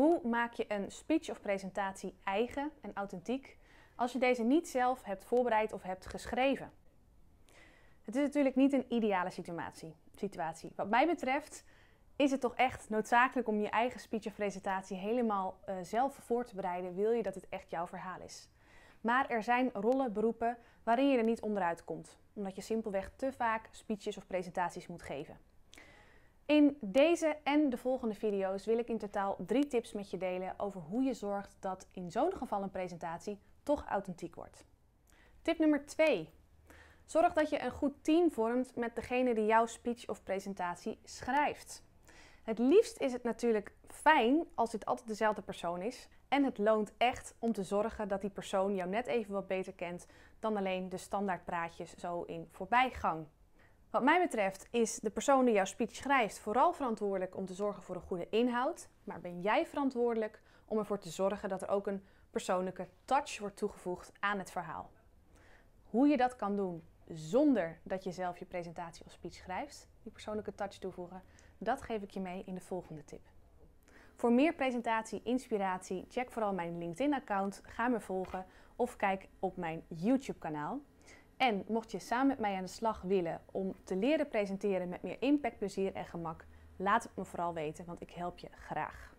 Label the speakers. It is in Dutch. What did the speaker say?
Speaker 1: Hoe maak je een speech of presentatie eigen en authentiek als je deze niet zelf hebt voorbereid of hebt geschreven? Het is natuurlijk niet een ideale situatie. situatie. Wat mij betreft is het toch echt noodzakelijk om je eigen speech of presentatie helemaal uh, zelf voor te bereiden, wil je dat het echt jouw verhaal is. Maar er zijn rollen, beroepen waarin je er niet onderuit komt, omdat je simpelweg te vaak speeches of presentaties moet geven. In deze en de volgende video's wil ik in totaal drie tips met je delen over hoe je zorgt dat in zo'n geval een presentatie toch authentiek wordt. Tip nummer 2. Zorg dat je een goed team vormt met degene die jouw speech of presentatie schrijft. Het liefst is het natuurlijk fijn als dit altijd dezelfde persoon is. En het loont echt om te zorgen dat die persoon jou net even wat beter kent dan alleen de standaard praatjes zo in voorbijgang. Wat mij betreft is de persoon die jouw speech schrijft vooral verantwoordelijk om te zorgen voor een goede inhoud, maar ben jij verantwoordelijk om ervoor te zorgen dat er ook een persoonlijke touch wordt toegevoegd aan het verhaal. Hoe je dat kan doen zonder dat je zelf je presentatie of speech schrijft, die persoonlijke touch toevoegen, dat geef ik je mee in de volgende tip. Voor meer presentatie, inspiratie, check vooral mijn LinkedIn-account, ga me volgen of kijk op mijn YouTube-kanaal. En mocht je samen met mij aan de slag willen om te leren presenteren met meer impact, plezier en gemak, laat het me vooral weten, want ik help je graag.